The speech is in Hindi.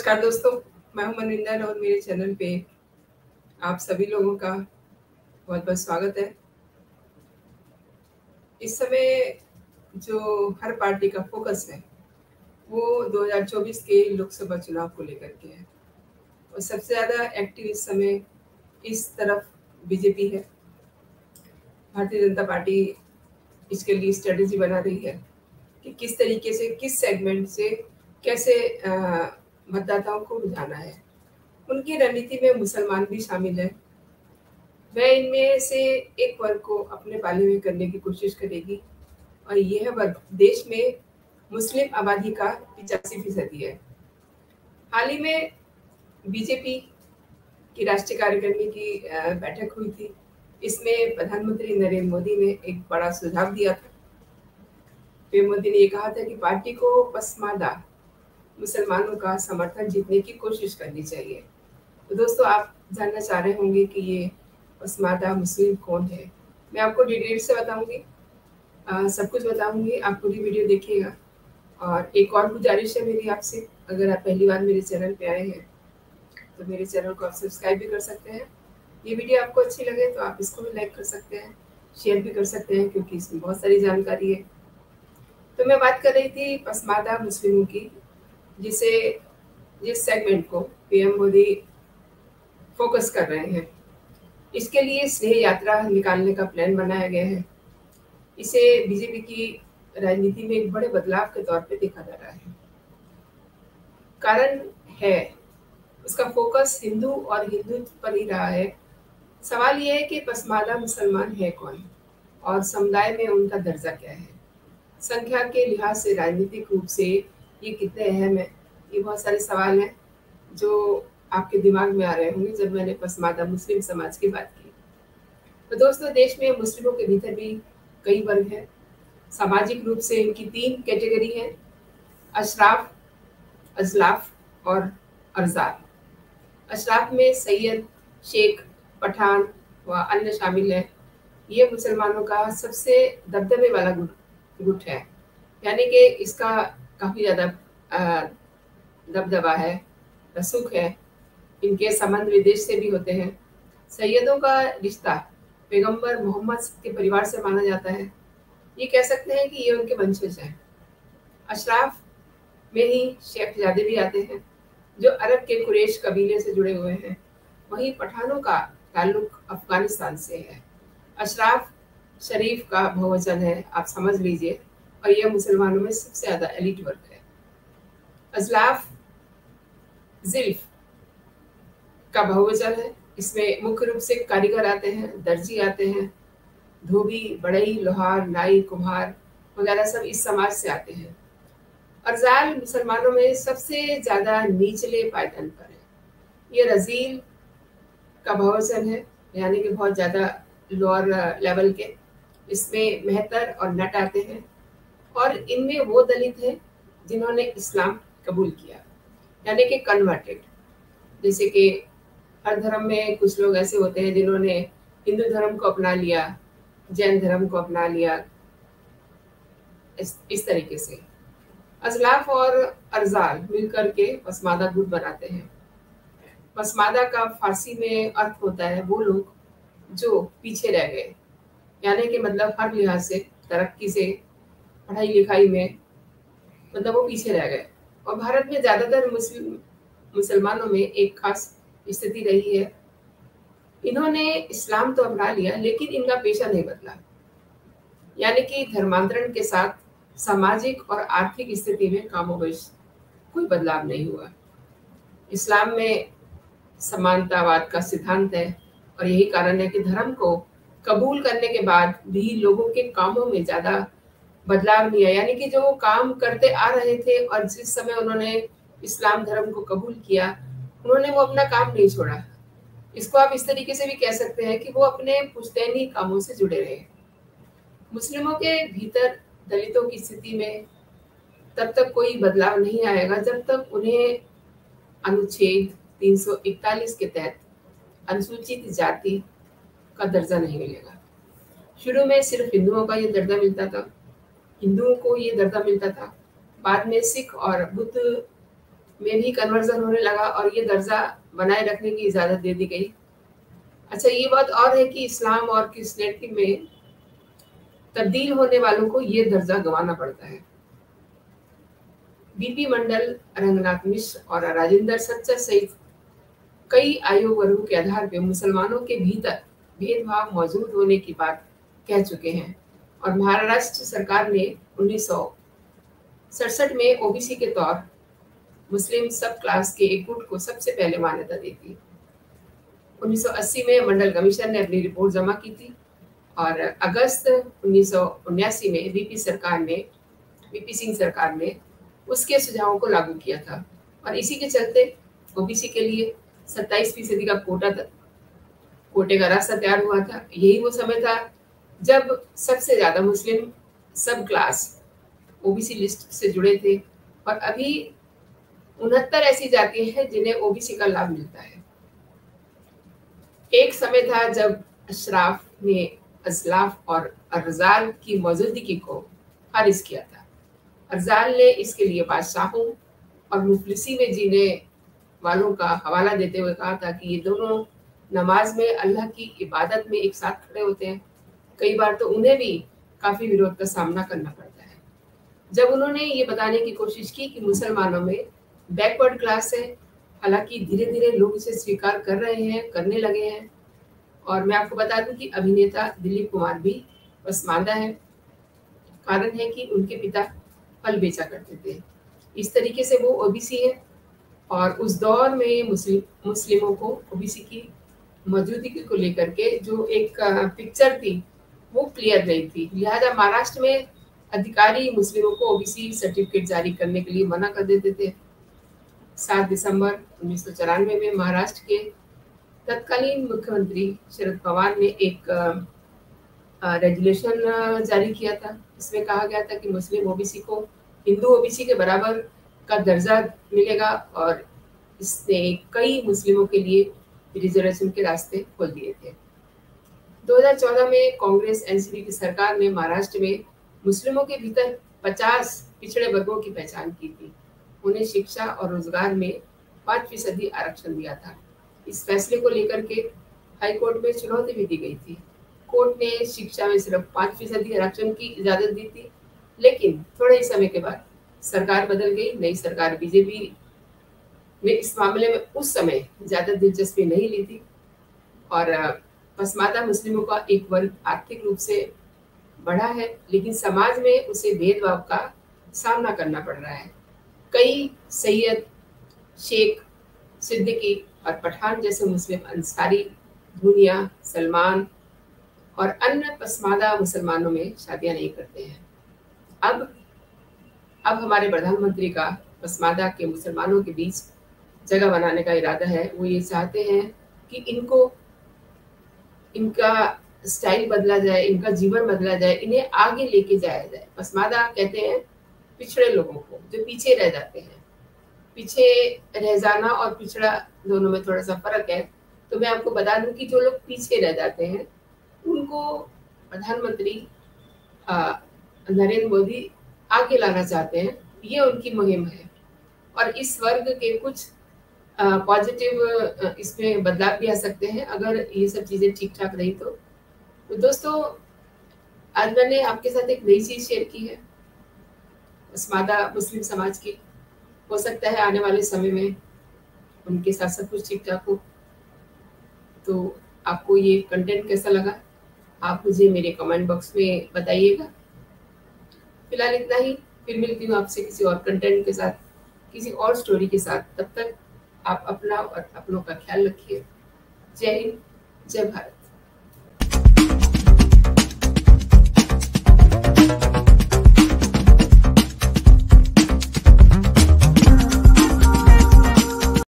नमस्कार दोस्तों, मैं हूँ मनिंदर और मेरे चैनल पे आप सभी लोगों का बहुत बहुत स्वागत है। इस समय जो हर पार्टी का फोकस है, वो 2024 के लोकसभा चुनाव को लेकर के है। और सबसे ज़्यादा एक्टिव इस समय इस तरफ़ बीजेपी है। भारतीय जनता पार्टी इसके लिए स्ट्रेटेजी बना रही है कि किस तरीके से, किस सेगमेंट से कैसे मतदाताओं को रुझाना है। उनकी रणनीति में मुसलमान भी शामिल है। वह इनमें से एक वर्ग को अपने पाले में करने की कोशिश करेगी और यह वर्ग देश में मुस्लिम आबादी का पिचासी फ़ीसदी है। हाल ही में बीजेपी की राष्ट्रीय कार्यकारिणी की बैठक हुई थी। इसमें प्रधानमंत्री नरेंद्र मोदी ने एक बड़ा सुझाव दिया था। पीएम मोदी ने ये कहा था कि पार्टी को पसमादा मुसलमानों का समर्थन जीतने की कोशिश करनी चाहिए। तो दोस्तों, आप जानना चाह रहे होंगे कि ये पसमादा मुस्लिम कौन है? मैं आपको डिटेल से बताऊँगी। सब कुछ बताऊँगी। आप पूरी वीडियो देखिएगा। और एक और गुजारिश है मेरी आपसे। अगर आप पहली बार मेरे चैनल पे आए हैं तो मेरे चैनल को आप सब्सक्राइब भी कर सकते हैं। ये वीडियो आपको अच्छी लगे तो आप इसको भी लाइक कर सकते हैं शेयर भी कर सकते हैं, क्योंकि इसमें बहुत सारी जानकारी है। तो मैं बात कर रही थी पसमादा मुस्लिमों की। जिसे, जिस सेगमेंट को पीएम मोदी फोकस कर रहे हैं। इसके लिए स्नेह यात्रा निकालने का प्लान बनाया गया है। इसे बीजेपी की राजनीति में एक बड़े बदलाव के तौर पे देखा जा रहा है। कारण है, उसका फोकस हिंदू और हिंदुत्व पर ही रहा है। सवाल यह है कि पसमादा मुसलमान है कौन? और समुदाय में उनका दर्जा क्या है? संख्या के लिहाज से राजनीतिक रूप से ये कितने अहम है? ये बहुत सारे सवाल हैं जो आपके दिमाग में आ रहे होंगे जब मैंने पसमादा मुस्लिम समाज की बात की। तो दोस्तों, देश में मुस्लिमों के भीतर भी कई वर्ग हैं। सामाजिक रूप से इनकी तीन कैटेगरी हैं, अशराफ, अजलाफ और अरजाल अशराफ में सैयद, शेख, पठान व अन्य शामिल हैं। ये मुसलमानों का सबसे दबदबे वाला गुट गुट है। यानी कि इसका काफ़ी ज़्यादा दबदबा है, रसूख है। इनके संबंध विदेश से भी होते हैं। सैयदों का रिश्ता पैगंबर मोहम्मद के परिवार से माना जाता है। ये कह सकते हैं कि ये उनके वंशज हैं। अशराफ में ही शेख जादे भी आते हैं, जो अरब के कुरेश कबीले से जुड़े हुए हैं। वहीं पठानों का ताल्लुक अफ़गानिस्तान से है। अशराफ शरीफ का बहुवचन है, आप समझ लीजिए। और यह मुसलमानों में सबसे ज़्यादा एलिट वर्ग है। अजलाफ, जिल्फ का बहुवचन है। इसमें मुख्य रूप से कारीगर आते हैं, दर्जी आते हैं, धोबी, बड़ई, लोहार नाई कुम्हार वगैरह सब इस समाज से आते हैं। अरजाल मुसलमानों में सबसे ज़्यादा निचले पायदान पर है। ये रजील का बहुवचन है, यानी कि बहुत ज़्यादा लोअर लेवल के। इसमें मेहतर और नट आते हैं। और इनमें वो दलित हैं जिन्होंने इस्लाम कबूल किया। यानी कि कन्वर्टेड जैसे कि हर धर्म में कुछ लोग ऐसे होते हैं जिन्होंने हिंदू धर्म को अपना लिया जैन धर्म को अपना लिया इस, इस तरीके से। अजलाफ और अरजाल मिलकर के पसमादा गुट बनाते हैं। पसमादा का फारसी में अर्थ होता है वो लोग जो पीछे रह गए। यानी कि मतलब हर लिहाज से तरक्की से पढ़ाई लिखाई में मतलब वो पीछे रह गए। और भारत में ज़्यादातर मुस्लिम मुसलमानों में एक खास स्थिति रही है। इन्होंने इस्लाम तो अपना लिया, लेकिन इनका पेशा नहीं बदला। यानी कि धर्मांतरण के साथ सामाजिक और आर्थिक स्थिति में कामोवेश कोई बदलाव नहीं हुआ। इस्लाम में समानतावाद का सिद्धांत है, और यही कारण है कि धर्म को कबूल करने के बाद भी लोगों के कामों में ज़्यादा बदलाव आया यानी कि जो वो काम करते आ रहे थे और जिस समय उन्होंने इस्लाम धर्म को कबूल किया, उन्होंने वो अपना काम नहीं छोड़ा। इसको आप इस तरीके से भी कह सकते हैं कि वो अपने पुश्तैनी कामों से जुड़े रहे। मुस्लिमों के भीतर दलितों की स्थिति में तब तक कोई बदलाव नहीं आएगा जब तक उन्हें अनुच्छेद 341 के तहत अनुसूचित जाति का दर्जा नहीं मिलेगा। शुरू में सिर्फ़ हिंदुओं का ये दर्जा मिलता था। हिंदुओं को ये दर्जा मिलता था। बाद में सिख और बुद्ध में भी कन्वर्जन होने लगा और ये दर्जा बनाए रखने की इजाज़त दे दी गई। अच्छा ये बात और है कि इस्लाम और क्रिश्चियनिटी में तब्दील होने वालों को ये दर्जा गंवाना पड़ता है। बीपी मंडल, रंगनाथ मिश्र और राजेंद्र सच्चा सहित कई आयु वर्गों के आधार पर मुसलमानों के भीतर भेदभाव मौजूद होने की बात कह चुके हैं। और महाराष्ट्र सरकार ने उन्नीस सड़सठ में ओबीसी के तौर मुस्लिम सब क्लास के एक गुट को सबसे पहले मान्यता दी थी 1980 में मंडल कमीशन ने अपनी रिपोर्ट जमा की थी और अगस्त उन्नीस में वीपी सरकार ने वीपी सिंह सरकार ने उसके सुझावों को लागू किया था और इसी के चलते ओबीसी के लिए 27 फ़ीसदी का कोटा था। कोटे का रास्ता तैयार हुआ था। यही वो समय था जब सबसे ज़्यादा मुस्लिम सब क्लास ओबीसी लिस्ट से जुड़े थे और अभी उनहत्तर ऐसी जातियाँ हैं जिन्हें ओबीसी का लाभ मिलता है। एक समय था जब अशराफ ने अजलाफ और अर्जाल की मौजूदगी को खारिज किया था। अर्जाल ने इसके लिए बादशाहों और मुफलिसी में जीने वालों का हवाला देते हुए कहा था कि ये दोनों नमाज़ में अल्लाह की इबादत में एक साथ खड़े होते हैं। कई बार तो उन्हें भी काफ़ी विरोध का सामना करना पड़ता है। जब उन्होंने ये बताने की कोशिश की कि मुसलमानों में बैकवर्ड क्लास है, हालाँकि धीरे धीरे लोग इसे स्वीकार कर रहे हैं, करने लगे हैं। और मैं आपको बता दूँ कि अभिनेता दिलीप कुमार भी पसमानदा है। कारण है कि उनके पिता फल बेचा करते थे। इस तरीके से वो ओबीसी है और उस दौर में मुस्लिम मुस्लिमों को ओबीसी की मौजूदगी को लेकर के जो एक पिक्चर थी वो क्लियर नहीं थी। लिहाजा महाराष्ट्र में अधिकारी मुस्लिमों को ओबीसी सर्टिफिकेट जारी करने के लिए मना कर देते थे। सात दिसंबर उन्नीस सौ चौरानवे में महाराष्ट्र के तत्कालीन मुख्यमंत्री शरद पवार ने एक रेजुलेशन जारी किया था। इसमें कहा गया था कि मुस्लिम ओबीसी को हिंदू ओबीसी के बराबर का दर्जा मिलेगा और इसने कई मुस्लिमों के लिए रिजर्वेशन के रास्ते खोल दिए थे। 2014 में कांग्रेस एनसीपी की सरकार ने महाराष्ट्र में मुस्लिमों के भीतर 50 पिछड़े वर्गों की पहचान की थी। उन्हें शिक्षा और रोज़गार में पाँच फ़ीसदी आरक्षण दिया था। इस फैसले को लेकर के हाई कोर्ट में चुनौती भी दी गई थी। कोर्ट ने शिक्षा में सिर्फ़ पाँच फ़ीसदी आरक्षण की इजाज़त दी थी, लेकिन थोड़े ही समय के बाद सरकार बदल गई। नई सरकार बीजेपी ने इस मामले में उस समय ज़्यादा दिलचस्पी नहीं ली थी। और पसमादा मुस्लिमों का एक वर्ग आर्थिक रूप से बढ़ा है, लेकिन समाज में उसे भेदभाव का सामना करना पड़ रहा है। कई सैयद, शेख, सिद्दीकी और पठान जैसे मुस्लिम अंसारी दुनिया सलमान और अन्य पसमादा मुसलमानों में शादियाँ नहीं करते हैं। अब अब हमारे प्रधानमंत्री का पसमादा के मुसलमानों के बीच जगह बनाने का इरादा है, वो ये चाहते हैं कि इनको इनका स्टाइल बदला जाए, इनका जीवन बदला जाए, इन्हें आगे लेके जाया जाए। पसमादा कहते हैं, पिछड़े लोगों को, जो पीछे रह जाते हैं। पीछे रह जाना और पिछड़ा दोनों में थोड़ा सा फ़र्क है। तो मैं आपको बता दूँ कि जो लोग पीछे रह जाते हैं, उनको प्रधानमंत्री नरेंद्र मोदी आगे लाना चाहते हैं। ये उनकी मुहिम है। और इस वर्ग के कुछ पॉजिटिव इसमें बदलाव भी आ सकते हैं अगर ये सब चीज़ें ठीक ठाक रही तो, तो दोस्तों आज मैंने आपके साथ एक नई चीज़ शेयर की है। स्मादा मुस्लिम समाज की। हो सकता है आने वाले समय में उनके साथ सब कुछ ठीक ठाक हो। तो आपको ये कंटेंट कैसा लगा? आप मुझे मेरे कमेंट बॉक्स में बताइएगा। फ़िलहाल इतना ही। फिर मिलती हूँ आपसे किसी और कंटेंट के साथ किसी और स्टोरी के साथ। तब तक आप अपना और अपनों का ख्याल रखिए। जय हिंद जय भारत।